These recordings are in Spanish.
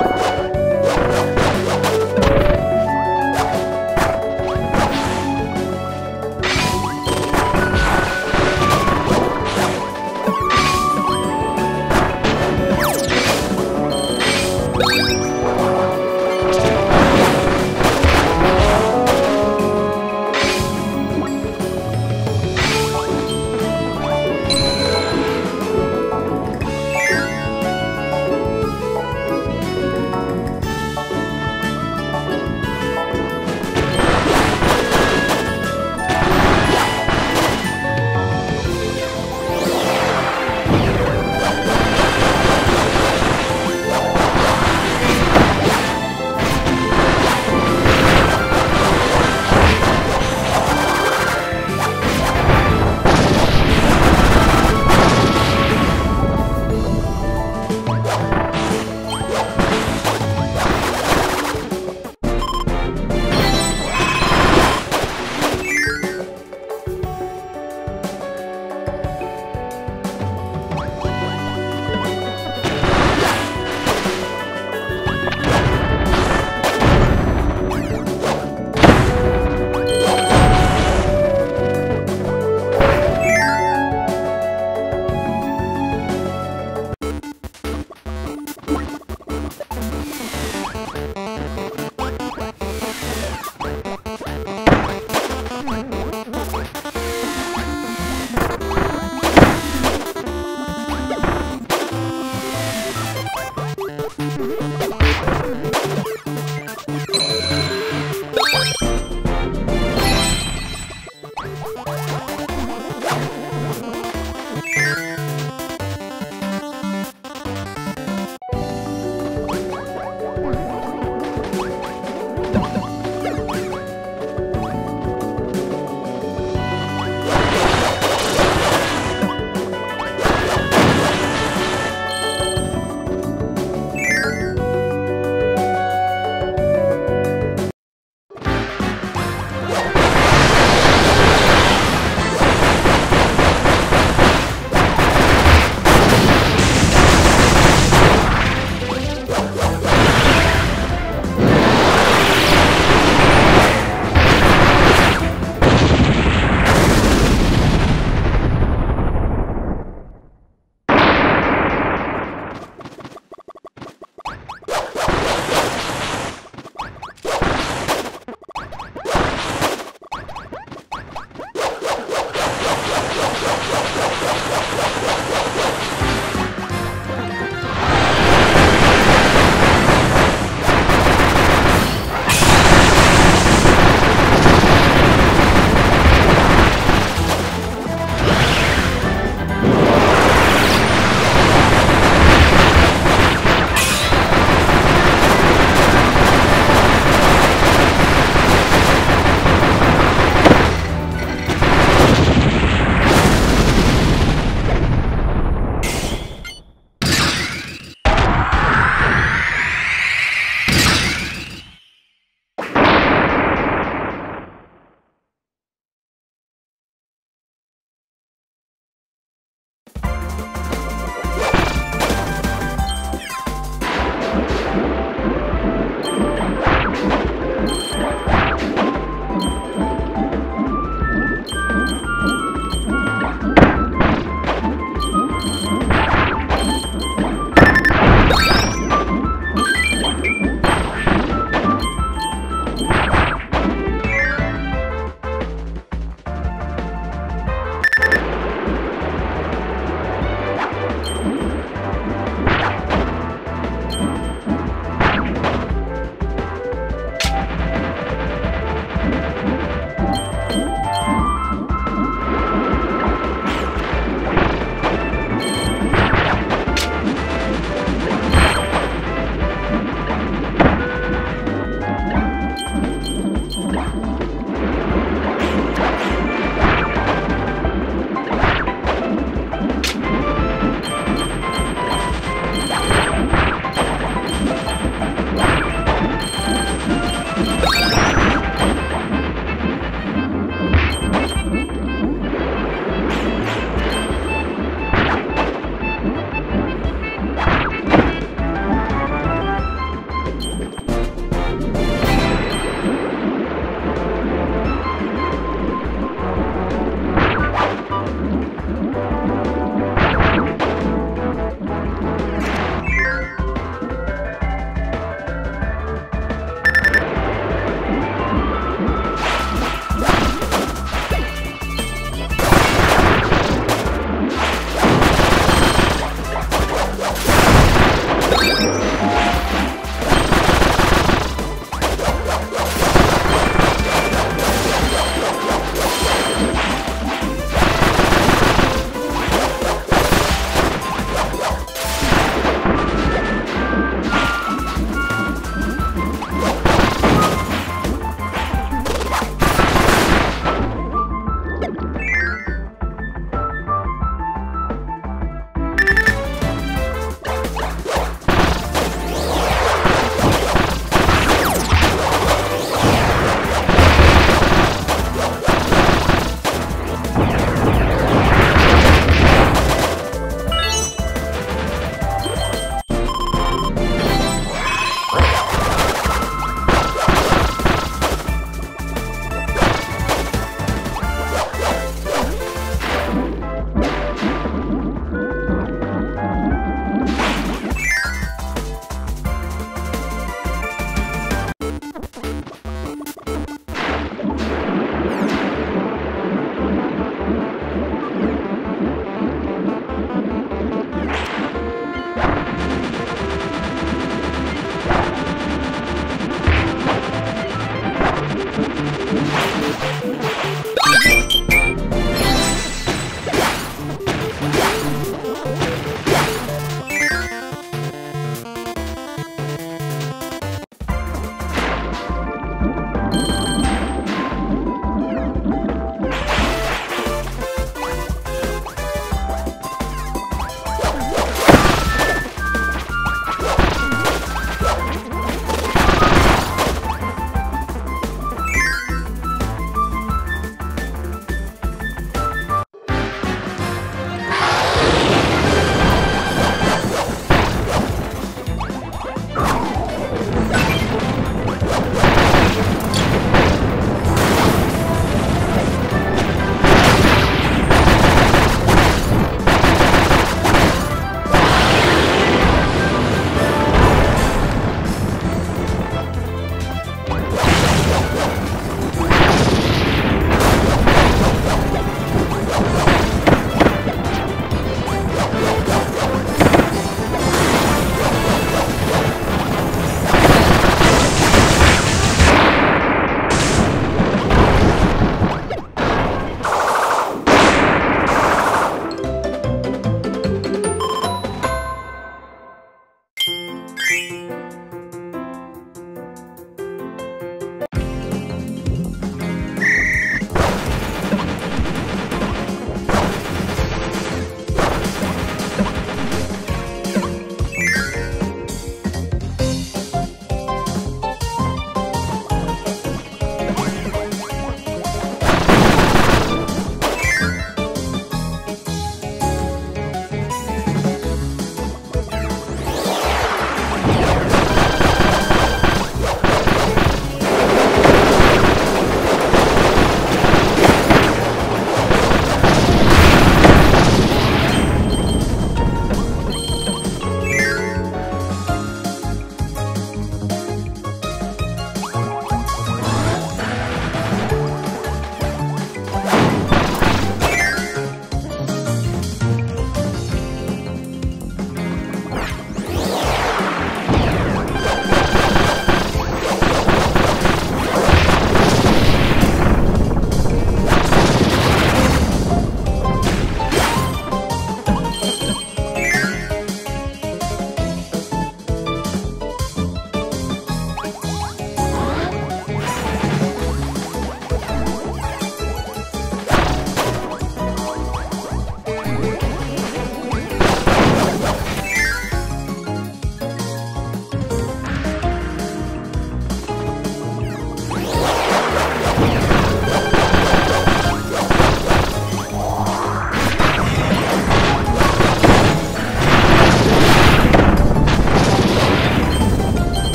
you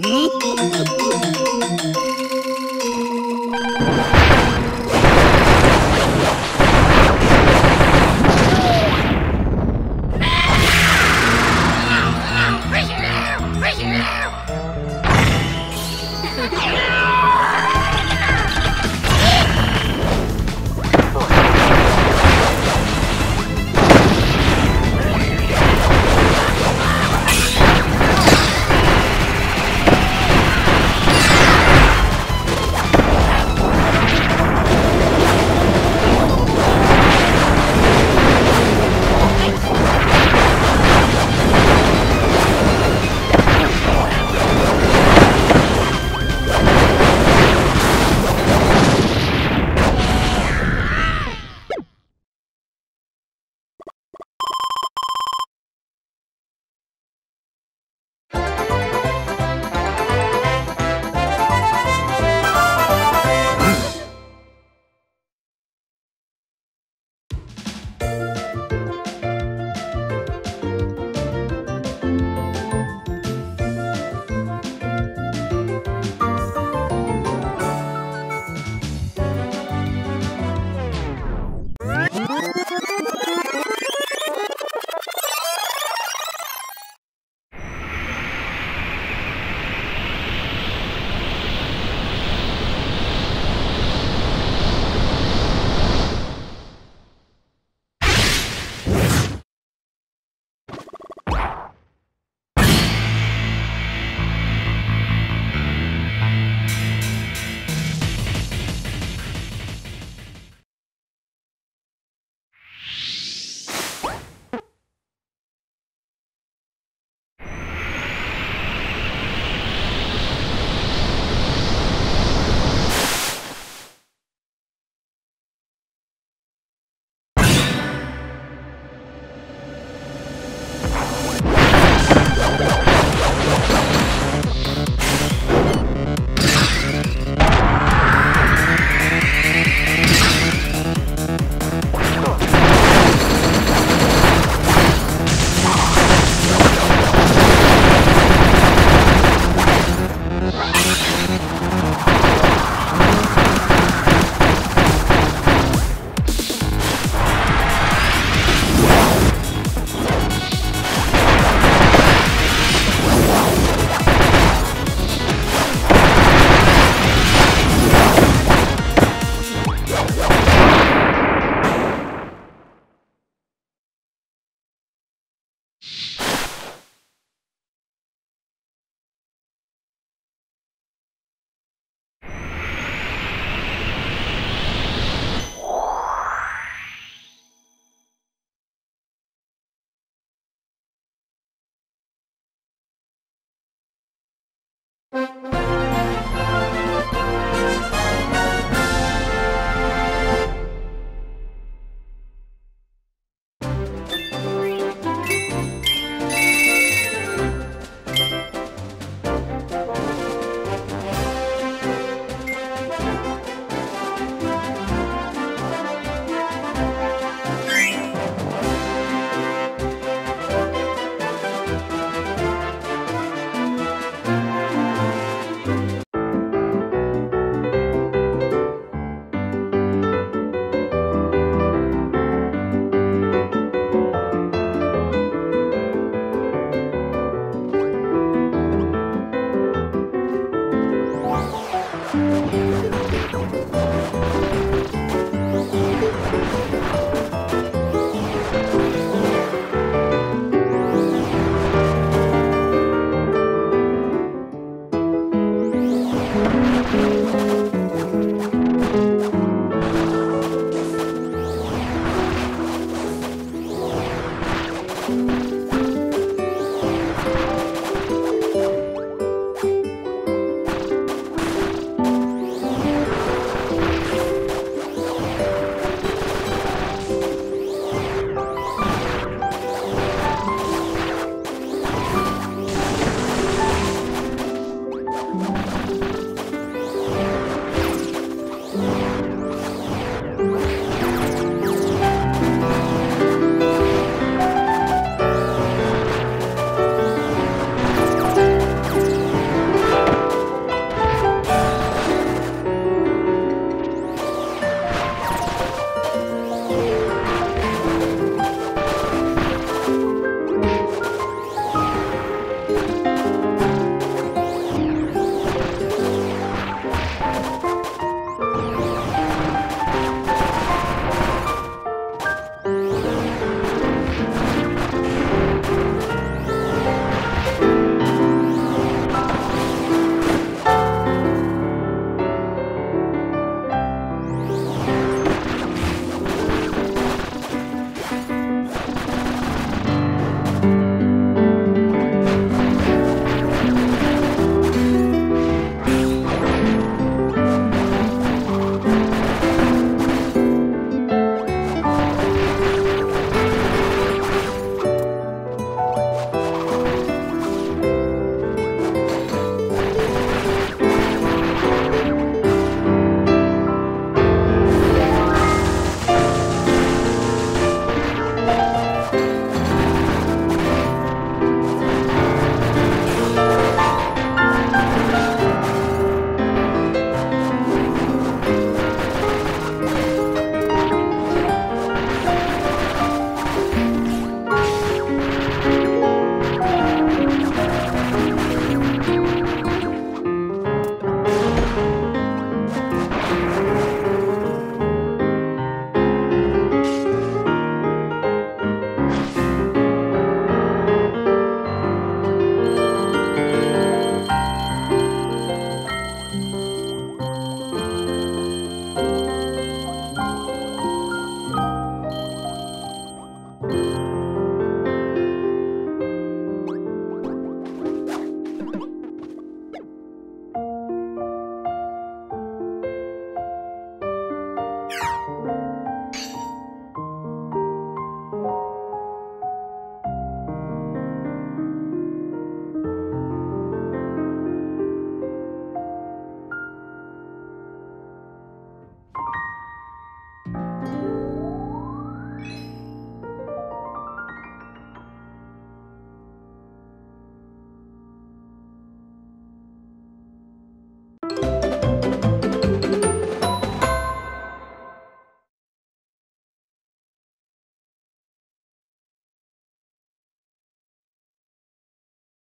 Yeah.